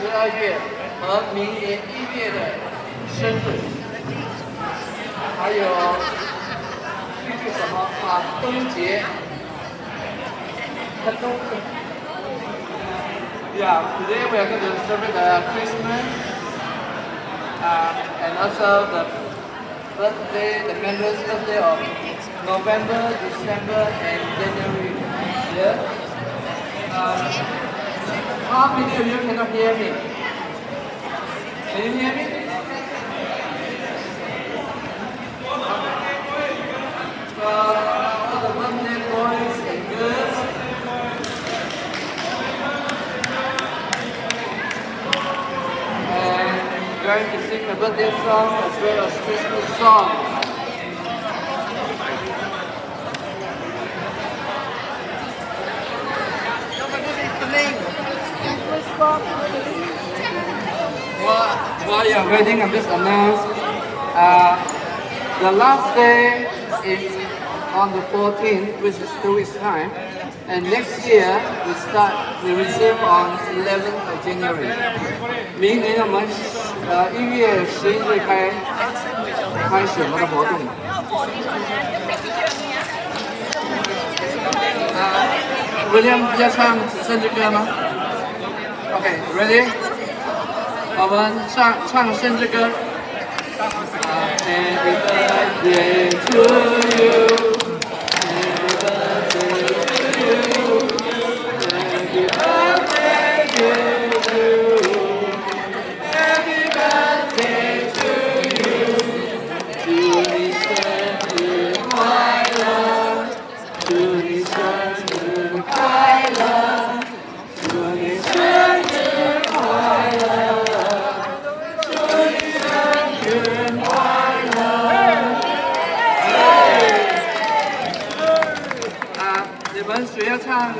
十二月和明年一月的生日，还有继续什么啊？冬节，它冬。Yeah, today we are going to celebrate the Christmas uh, and also the birthday, the members' birthday of November, December, and January this year. Um, many of you cannot hear me? Can you hear me? So, all the birthday boys and girls, and going to sing a birthday song as well as Christmas songs. While, while you're waiting, I'm just announce uh, the last day is on the 14th, which is two weeks time. And next year we start we receive on 11th of January. 明年我们呃一月十一日开开始我们的活动。啊，William 要唱生日歌吗？OK，ready？、 我们唱唱生日歌。们谁要唱